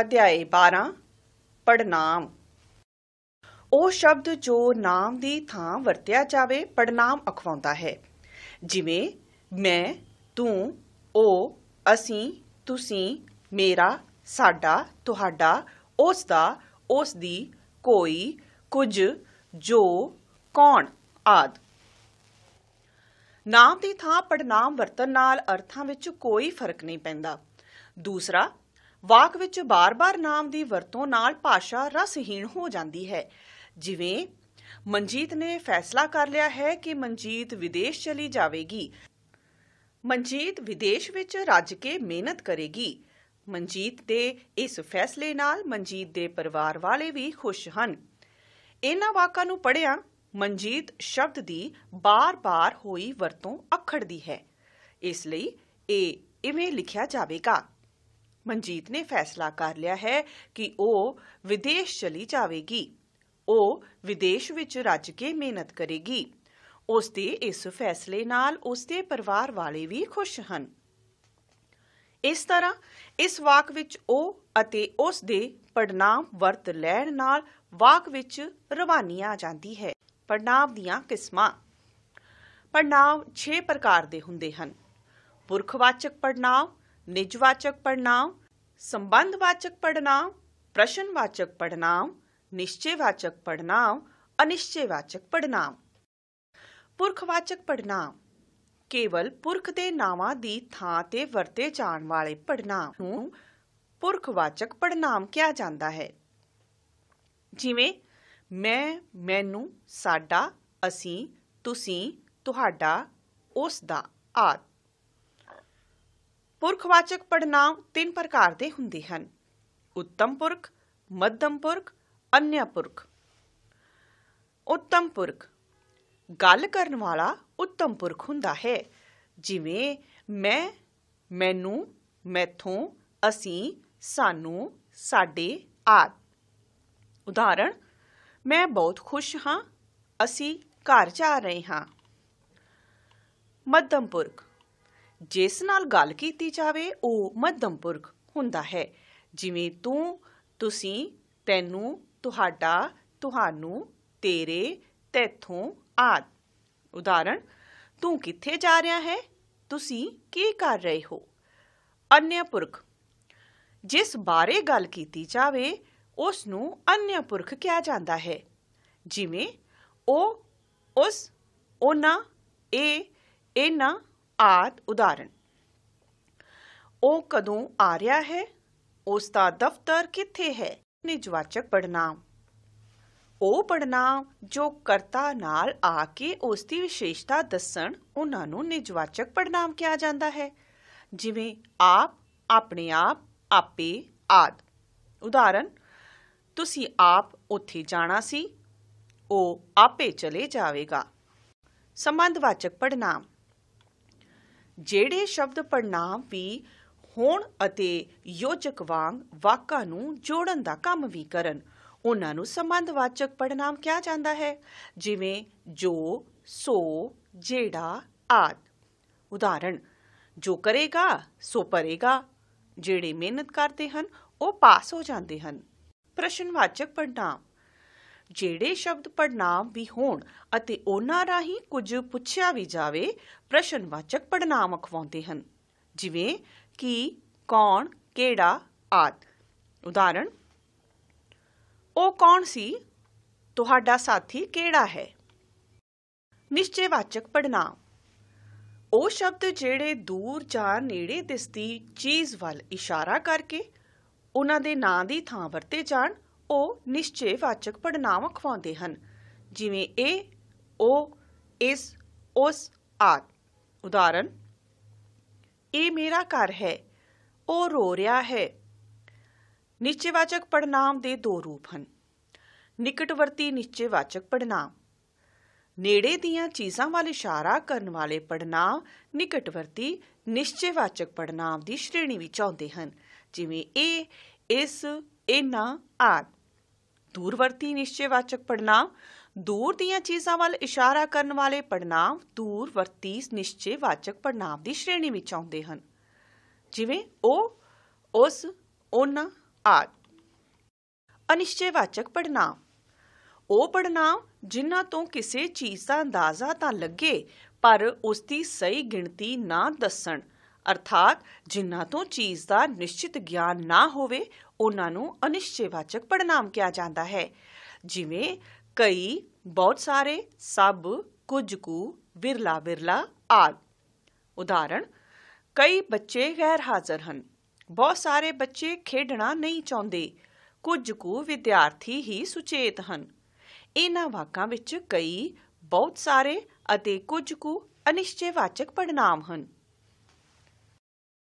ਅਧਿਆਏ 12 ਪੜਨਾਮ ਉਹ ਸ਼ਬਦ ਜੋ ਨਾਮ ਦੀ ਥਾਂ ਵਰਤਿਆ ਜਾਵੇ ਪੜਨਾਮ ਅਖਵਾਉਂਦਾ ਹੈ। ਜਿਵੇਂ, ਮੈਂ, ਤੂੰ ਉਹ ਅਸੀਂ, ਤੁਸੀਂ, ਮੇਰਾ, ਸਾਡਾ, ਤੁਹਾਡਾ ਉਸ ਦਾ ਉਸ ਦੀ ਕੋਈ, ਕੁਝ, ਜੋ, ਕੌਣ, ਆਦ। ਨਾਮ ਦੀ ਥਾਂ ਪੜਨਾਮ ਵਰਤਨ ਨਾਲ ਅਰਥਾਂ ਵਿੱਚ ਕੋਈ ਫ਼ਰਕ ਨਹੀਂ ਪੈਂਦਾ। ਦੂਸਰਾ ਵਾਕ ਵਿੱਚ ਬਾਰ-ਬਾਰ ਨਾਮ ਦੀ ਵਰਤੋਂ ਨਾਲ ਭਾਸ਼ਾ ਰਸਹੀਣ ਹੋ ਜਾਂਦੀ ਹੈ। ਜਿਵੇਂ, ਮਨਜੀਤ ਨੇ ਫੈਸਲਾ ਕਰ ਲਿਆ ਹੈ ਕਿ ਮਨਜੀਤ ਵਿਦੇਸ਼ ਚਲੀ ਜਾਵੇਗੀ। ਮਨਜੀਤ ਵਿਦੇਸ਼ ਵਿੱਚ ਰੱਜ ਕੇ ਮਿਹਨਤ ਕਰੇਗੀ। ਮਨਜੀਤ ਦੇ ਇਸ ਫੈਸਲੇ ਨਾਲ ਮਨਜੀਤ ਦੇ ਪਰਿਵਾਰ ਵਾਲੇ ਵੀ ਖੁਸ਼ ਹਨ। ਇਹਨਾਂ ਵਾਕਾਂ ਨੂੰ ਪੜ੍ਹਿਆ, ਮਨਜੀਤ ਸ਼ਬਦ ਦੀ ਬਾਰ-ਬਾਰ ਹੋਈ ਵਰਤੋਂ ਅਖੜਦੀ ਹੈ। ਇਸ ਲਈ ਇਹ ਇਵੇਂ ਲਿਖਿਆ ਜਾਵੇਗਾ। ਮਨਜੀਤ ਨੇ ਫੈਸਲਾ ਕਰ ਲਿਆ ਹੈ ਕਿ ਉਹ ਵਿਦੇਸ਼ ਚਲੀ ਜਾਵੇਗੀ। ਉਹ ਵਿਦੇਸ਼ ਵਿੱਚ ਰੱਜ ਕੇ ਮਿਹਨਤ ਕਰੇਗੀ। ਉਸ ਦੇ ਇਸ ਫੈਸਲੇ ਨਾਲ ਉਸ ਦੇ ਪਰਿਵਾਰ ਵਾਲੇ ਵੀ ਖੁਸ਼ ਹਨ। ਇਸ ਤਰ੍ਹਾਂ ਇਸ ਵਾਕ ਵਿੱਚ ਉਹ ਅਤੇ ਉਸ ਦੇ ਪੜਨਾਮ ਵਰਤ ਲੈਣ ਨਾਲ ਵਾਕ ਵਿੱਚ ਰਵਾਨੀ ਆ ਜਾਂਦੀ ਹੈ। ਪੜਨਾਮ ਦੀਆਂ ਕਿਸਮਾਂ। ਪੜਨਾਮ 6 ਪ੍ਰਕਾਰ ਦੇ ਹੁੰਦੇ ਹਨ। ਪੁਰਖਵਾਚਕ ਪੜਨਾਮ ਨਿਜਵਾਚਕ ਪੜਨਾਮ ਸੰਬੰਧਵਾਚਕ ਪੜਨਾਮ ਪ੍ਰਸ਼ਨਵਾਚਕ ਪੜਨਾਮ ਨਿਸ਼ਚੈਵਾਚਕ ਪੜਨਾਮ ਅਨਿਸ਼ਚੈਵਾਚਕ ਪੜਨਾਮ ਪੁਰਖਵਾਚਕ ਪੜਨਾਮ ਕੇਵਲ ਪੁਰਖ ਦੇ ਨਾਵਾਂ ਦੀ ਥਾਂ ਤੇ ਵਰਤੇ ਜਾਣ ਵਾਲੇ ਪੜਨਾਮ ਨੂੰ ਪੁਰਖਵਾਚਕ ਪੜਨਾਮ ਕਿਹਾ ਜਾਂਦਾ ਹੈ ਜਿਵੇਂ ਮੈਂ ਮੈਨੂੰ ਸਾਡਾ ਅਸੀਂ ਤੁਸੀਂ ਤੁਹਾਡਾ ਉਸ ਦਾ ਆਦਿ ਪੁਰਖਵਾਚਕ ਪੜਨਾਮ ਤਿੰਨ ਪ੍ਰਕਾਰ ਦੇ ਹੁੰਦੇ ਹਨ। ਉੱਤਮ ਪੁਰਖ, ਮੱਧਮ ਪੁਰਖ ਅਨਿਆ ਪੁਰਖ। ਉੱਤਮ ਪੁਰਖ, ਗੱਲ ਕਰਨ ਵਾਲਾ ਉੱਤਮ ਪੁਰਖ ਹੁੰਦਾ ਹੈ। ਜਿਵੇਂ, ਮੈਂ, ਮੈਨੂੰ, ਮੈਥੋਂ, ਅਸੀਂ, ਸਾਨੂੰ, ਸਾਡੇ, ਆਦ। ਉਦਾਹਰਣ, ਮੈਂ ਬਹੁਤ ਖੁਸ਼ ਹਾਂ, ਅਸੀਂ ਘਰ ਜਾ ਰਹੇ ਹਾਂ। ਮੱਧਮ ਪੁਰਖ ਜਿਸ ਨਾਲ ਗੱਲ ਕੀਤੀ ਜਾਵੇ, ਉਹ ਮੱਧਮ ਪੁਰਖ ਹੁੰਦਾ ਹੈ। ਜਿਵੇਂ ਤੂੰ, ਤੁਸੀਂ, ਤੈਨੂੰ, ਤੁਹਾਡਾ, ਤੁਹਾਨੂੰ, ਤੇਰੇ, ਤੈਥੋਂ ਆਦ। ਉਦਾਹਰਣ, ਤੂੰ ਕਿੱਥੇ ਜਾ ਰਿਹਾ ਹੈ? ਤੁਸੀਂ ਕੀ ਕਰ ਰਹੇ ਹੋ? ਅਨਿਆ ਪੁਰਖ, ਜਿਸ ਬਾਰੇ ਗੱਲ ਕੀਤੀ ਜਾਵੇ ਉਸ ਨੂੰ ਅਨਿਆ ਪੁਰਖ ਕਿਹਾ ਜਾਂਦਾ ਹੈ। ਜਿਵੇਂ, ਉਹ, ਉਸ, ਉਹਨਾਂ, ਇਹ, ਇਹਨਾਂ ਆਦ ਉਦਾਹਰਣ। ਉਹ ਕਦੋਂ ਆ ਰਿਹਾ ਹੈ? ਉਸ ਦਾ ਦਫ਼ਤਰ ਕਿੱਥੇ ਹੈ? ਨਿਜਵਾਚਕ ਪੜਨਾਮ ਉਹ ਪੜਨਾਮ ਜੋ ਕਰਤਾ ਨਾਲ ਆ ਕੇ ਉਸ ਦੀ ਵਿਸ਼ੇਸ਼ਤਾ ਦੱਸਣ ਉਹਨਾਂ ਨੂੰ ਨਿਜਵਾਚਕ ਪੜਨਾਮ ਕਿਹਾ ਜਾਂਦਾ ਹੈ। ਜਿਵੇਂ ਆਪ, ਆਪਣੇ ਆਪ, ਆਪੇ, ਆਦ। ਉਦਾਹਰਨ ਤੁਸੀਂ ਆਪ ਉੱਥੇ ਜਾਣਾ ਸੀ, ਉਹ ਆਪੇ ਚਲੇ ਜਾਵੇਗਾ। ਸੰਬੰਧਵਾਚਕ ਪੜਨਾਮ ਜਿਹੜੇ ਸ਼ਬਦ ਪੜਨਾਮ ਵੀ ਹੋਣ ਅਤੇ ਯੋਜਕ ਵਾਂਗ ਵਾਕਾਂ ਨੂੰ ਜੋੜਨ ਦਾ ਕੰਮ ਵੀ ਕਰਨ, ਉਹਨਾਂ ਨੂੰ ਸੰਬੰਧਵਾਚਕ ਪੜਨਾਮ ਕਿਹਾ ਜਾਂਦਾ ਹੈ, ਜਿਵੇਂ ਜੋ, ਸੋ, ਜਿਹੜਾ, ਆਦ। ਉਦਾਹਰਣ, ਜੋ ਕਰੇਗਾ, ਸੋ ਪਰੇਗਾ। ਜਿਹੜੇ ਮਿਹਨਤ ਕਰਦੇ ਹਨ, ਉਹ ਪਾਸ ਹੋ ਜਾਂਦੇ ਹਨ। ਪ੍ਰਸ਼ਨਵਾਚਕ ਪੜਨਾਮ ਜਿਹੜੇ ਸ਼ਬਦ ਪੜਨਾਮ ਵੀ ਹੋਣ ਅਤੇ ਉਹਨਾਂ ਰਾਹੀਂ ਕੁਝ ਪੁੱਛਿਆ ਵੀ ਜਾਵੇ, ਪ੍ਰਸ਼ਨਵਾਚਕ ਪੜਨਾਮ ਅਖਵਾਉਂਦੇ ਹਨ। ਜਿਵੇਂ ਕੀ ਕੌਣ, ਕਿਹੜਾ, ਆਦ। ਉਦਾਹਰਣ, ਉਹ ਕੌਣ ਸੀ? ਤੁਹਾਡਾ ਸਾਥੀ ਕਿਹੜਾ ਹੈ? ਨਿਸ਼ਚੈਵਾਚਕ ਪੜਨਾਮ ਉਹ ਸ਼ਬਦ ਜਿਹੜੇ ਦੂਰ ਜਾਂ ਨੇੜੇ ਦਿਸਦੀ ਚੀਜ਼ ਵੱਲ ਇਸ਼ਾਰਾ ਕਰਕੇ, ਉਹਨਾਂ ਦੇ ਨਾਂ ਦੀ ਥਾਂ ਵਰਤੇ ਜਾਣ ਉਹ ਨਿਸ਼ਚੈਵਾਚਕ ਪੜਨਾਮ ਅਖਵਾਉਂਦੇ ਹਨ। ਜਿਵੇਂ ਇਹ ਉਹ ਇਸ, ਉਸ, ਆਦ। ਉਦਾਹਰਨ, ਇਹ ਮੇਰਾ ਘਰ ਹੈ, ਉਹ ਰੋ ਰਿਹਾ ਹੈ। ਨਿਸ਼ਚੈਵਾਚਕ ਪੜਨਾਮ ਦੇ ਦੋ ਰੂਪ ਹਨ। ਨਿਕਟਵਰਤੀ ਨਿਸ਼ਚੈਵਾਚਕ ਪੜਨਾਮ ਨੇੜੇ ਦੀਆਂ ਚੀਜ਼ਾਂ ਵੱਲ ਇਸ਼ਾਰਾ ਕਰਨ ਵਾਲੇ ਪੜਨਾਮ ਨਿਕਟਵਰਤੀ ਨਿਸ਼ਚੈਵਾਚਕ ਪੜਨਾਮ ਦੀ ਸ਼੍ਰੇਣੀ ਵਿੱਚ ਆਉਂਦੇ ਹਨ। ਜਿਵੇਂ ਇਹ ਇਸ, ਇਹਨਾਂ, ਆਦਿ। ਦੂਰਵਰਤੀ ਨਿਸ਼ਚੈਵਾਚਕ ਪੜਨਾਮ ਦੂਰ ਦੀਆਂ ਚੀਜ਼ਾਂ ਵੱਲ ਇਸ਼ਾਰਾ ਕਰਨ ਵਾਲੇ ਪੜਨਾਮ ਦੂਰਵਰਤੀ ਨਿਸ਼ਚੈਵਾਚਕ ਪੜਨਾਮ ਦੀ ਸ਼੍ਰੇਣੀ ਵਿੱਚ ਆਉਂਦੇ ਹਨ। ਜਿਵੇਂ ਉਹ, ਉਸ ਉਹਨਾਂ ਆਦਿ। ਅਨਿਸ਼ਚੈਵਾਚਕ ਪੜਨਾਮ ਉਹ ਪੜਨਾਮ ਜਿਨ੍ਹਾਂ ਤੋਂ ਕਿਸੇ ਚੀਜ਼ ਦਾ ਅੰਦਾਜ਼ਾ ਤਾਂ ਲੱਗੇ, ਪਰ ਉਸ ਦੀ ਸਹੀ ਗਿਣਤੀ ਨਾ ਦੱਸਣ ਅਰਥਾਤ ਜਿਨ੍ਹਾਂ ਤੋਂ ਚੀਜ਼ ਦਾ ਨਿਸ਼ਚਿਤ ਗਿਆਨ ਨਾ ਹੋਵੇ, ਉਹਨਾਂ ਨੂੰ ਅਨਿਸ਼ਚੈਵਾਚਕ ਪੜਨਾਮ ਕਿਹਾ ਜਾਂਦਾ ਹੈ। ਜਿਵੇਂ ਕਈ, ਬਹੁਤ ਸਾਰੇ, ਸਭ, ਕੁਝ ਕੁ, ਵਿਰਲਾ ਵਿਰਲਾ ਆਦਿ। ਉਦਾਹਰਣ, ਕਈ ਬੱਚੇ ਗੈਰ ਹਾਜ਼ਰ ਹਨ। ਬਹੁਤ ਸਾਰੇ ਬੱਚੇ ਖੇਡਣਾ ਨਹੀਂ ਚਾਹੁੰਦੇ। ਕੁਝ ਕੁ ਵਿਦਿਆਰਥੀ ਹੀ ਸੁਚੇਤ ਹਨ। ਇਹਨਾਂ ਵਾਕਾਂ ਵਿੱਚ ਕਈ, ਬਹੁਤ ਸਾਰੇ ਅਤੇ ਕੁਝ ਕੁ ਅਨਿਸ਼ਚੈਵਾਚਕ ਪੜਨਾਮ ਹਨ।